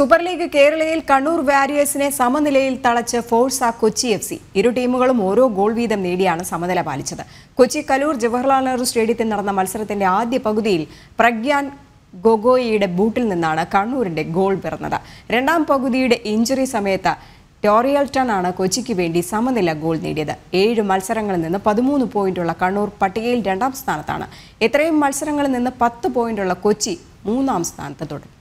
Super league കേരളയിൽ കണ്ണൂർ വാരിയേഴ്സിനെ സമനിലയിൽ തളച്ച് ഫോഴ്സ കൊച്ചി എഫ് സി. ഇരു ടീമുകളും ഓരോ ഗോൾ വീതം നേടിയാണ് സമനില പാലിച്ചത്. കൊച്ചി കലൂർ ജവഹർലാൽ നെഹ്റു സ്റ്റേഡിയത്തിൽ നടന്ന മത്സരത്തിന്റെ ആദ്യ പകുതിയിൽ പ്രഗ്യാൻ ഗൊഗോയിയുടെ ബൂട്ടിൽ നിന്നാണ് കണ്ണൂരിന്റെ ഗോൾ പിറന്നത്. രണ്ടാം പകുതിയുടെ ഇഞ്ചുറി സമയത്ത് ടോറിയൽട്ടൺ ആണ് കൊച്ചിക്ക് വേണ്ടി സമനില ഗോൾ നേടിയത്. ഏഴ് മത്സരങ്ങളിൽ നിന്ന് പതിമൂന്ന് പോയിന്റുള്ള കണ്ണൂർ പട്ടികയിൽ രണ്ടാം സ്ഥാനത്താണ്. ഇത്രയും മത്സരങ്ങളിൽ നിന്ന് പത്ത് പോയിന്റുള്ള കൊച്ചി മൂന്നാം സ്ഥാനത്ത് തുടരും.